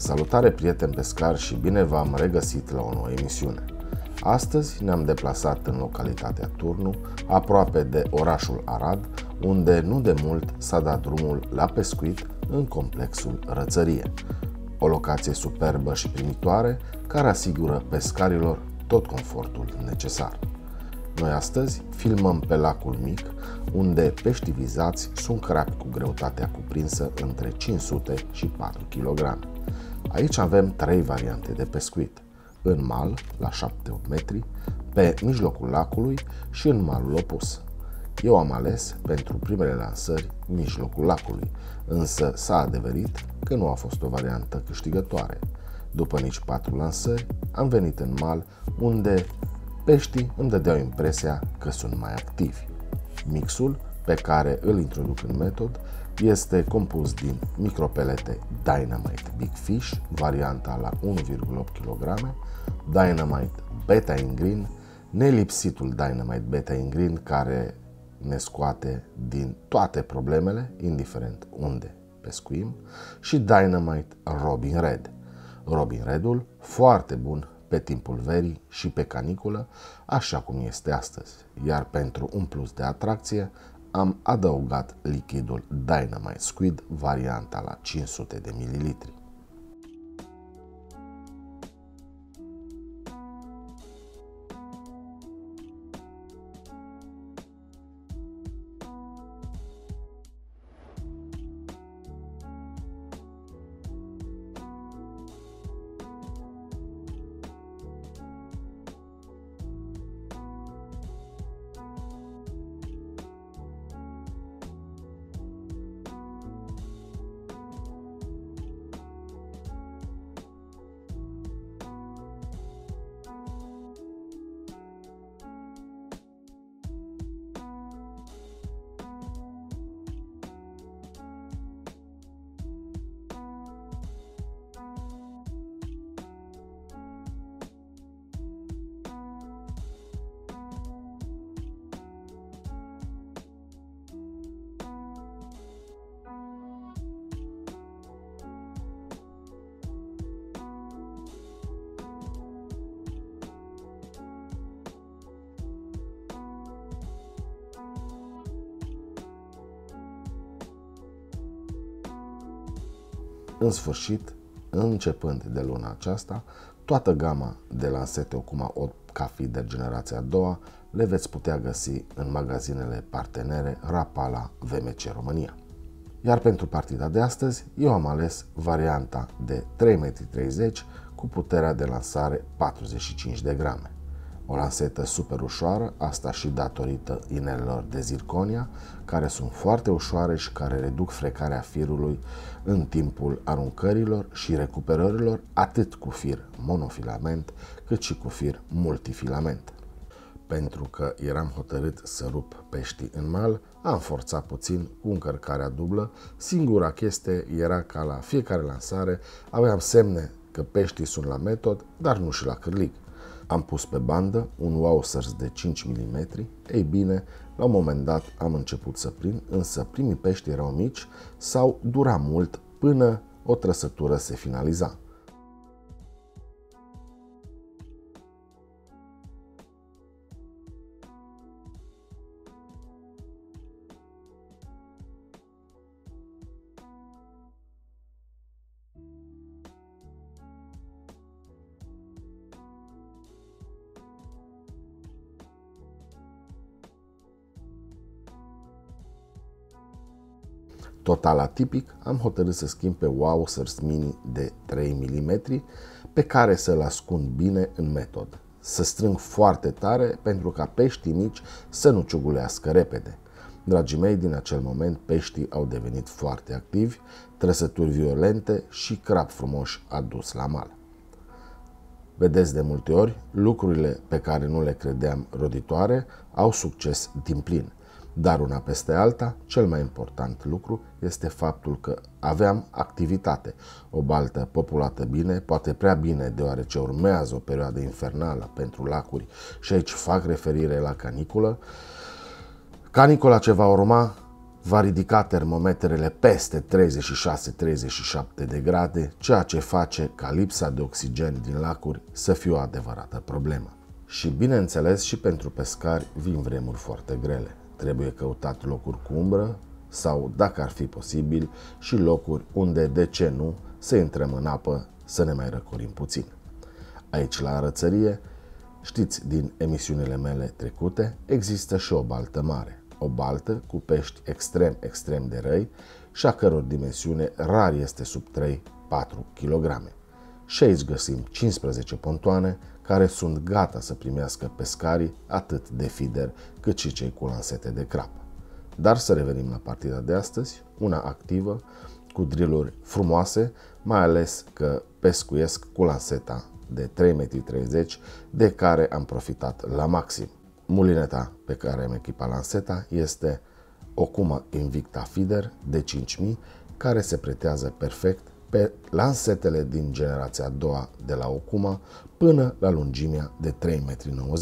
Salutare prieteni pescari și bine v-am regăsit la o nouă emisiune. Astăzi ne-am deplasat în localitatea Turnu, aproape de orașul Arad, unde nu de mult s-a dat drumul la pescuit în complexul Rățărie. O locație superbă și primitoare care asigură pescarilor tot confortul necesar. Noi astăzi filmăm pe lacul mic, unde peștii vizați sunt crapi cu greutatea cuprinsă între 500 și 4 kg. Aici avem trei variante de pescuit. În mal, la 7-8 metri, pe mijlocul lacului și în malul opus. Eu am ales pentru primele lansări mijlocul lacului, însă s-a adeverit că nu a fost o variantă câștigătoare. După nici patru lansări, am venit în mal unde peștii îmi dădeau impresia că sunt mai activi. Mixul pe care îl introduc în metod este compus din micropelete Dynamite Big Fish, varianta la 1,8 kg, Dynamite Beta in Green, nelipsitul Dynamite Beta in Green care ne scoate din toate problemele, indiferent unde pescuim, și Dynamite Robin Red. Robin Redul, foarte bun pe timpul verii și pe caniculă, așa cum este astăzi. Iar pentru un plus de atracție, am adăugat lichidul Dynamite Squid, varianta la 500 de ml. În sfârșit, începând de luna aceasta, toată gama de lansete Okuma 8 ca feeder generația a doua le veți putea găsi în magazinele partenere Rapala VMC România. Iar pentru partida de astăzi, eu am ales varianta de 3,30 m cu puterea de lansare 45 de grame. O lansetă super ușoară, asta și datorită inelelor de zirconia, care sunt foarte ușoare și care reduc frecarea firului în timpul aruncărilor și recuperărilor, atât cu fir monofilament, cât și cu fir multifilament. Pentru că eram hotărât să rup peștii în mal, am forțat puțin cu încărcarea dublă. Singura chestie era ca la fiecare lansare aveam semne că peștii sunt la metod, dar nu și la cârlig. Am pus pe bandă un Wowsers de 5 mm. Ei bine, la un moment dat am început să prind, însă primii pești erau mici sau dura mult până o trăsătură se finaliza. Total atipic, am hotărât să schimb pe Wowsers Mini de 3 mm pe care să-l ascund bine în metod. Să strâng foarte tare pentru ca peștii mici să nu ciugulească repede. Dragii mei, din acel moment peștii au devenit foarte activi, trăsături violente și crap frumoși adus la mal. Vedeți de multe ori, lucrurile pe care nu le credeam roditoare au succes din plin. Dar una peste alta, cel mai important lucru este faptul că aveam activitate. O baltă populată bine, poate prea bine, deoarece urmează o perioadă infernală pentru lacuri și aici fac referire la caniculă. Canicula ce va urma va ridica termometrele peste 36-37 de grade, ceea ce face ca lipsa de oxigen din lacuri să fie o adevărată problemă. Și bineînțeles și pentru pescari vin vremuri foarte grele. Trebuie căutat locuri cu umbră sau, dacă ar fi posibil, și locuri unde, de ce nu, să intrăm în apă să ne mai răcorim puțin. Aici, la arățărie, știți din emisiunile mele trecute, există și o baltă mare. O baltă cu pești extrem, extrem de răi și a căror dimensiune rar este sub 3-4 kg. Și aici găsim 15 pontoane care sunt gata să primească pescarii atât de fider cât și cei cu lansete de crapă. Dar să revenim la partida de astăzi, una activă, cu drilluri frumoase, mai ales că pescuiesc cu lanseta de 3,30 m, de care am profitat la maxim. Mulineta pe care am echipat lanseta este o Kuma Invicta Feeder de 5000, care se pretează perfect pe lansetele din generația a doua de la Okuma până la lungimea de 3,90 m.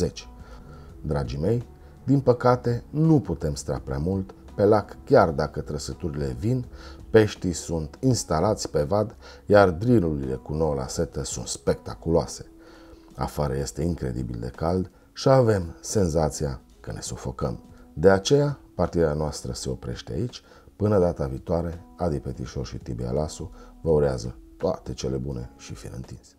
Dragii mei, din păcate nu putem stra prea mult pe lac chiar dacă trăsăturile vin, peștii sunt instalați pe vad, iar drilurile cu nouă la setă sunt spectaculoase. Afară este incredibil de cald și avem senzația că ne sufocăm. De aceea, partida noastră se oprește aici. Până data viitoare, Adi Petișor și Tibia Lasu vă urează toate cele bune și fir întins.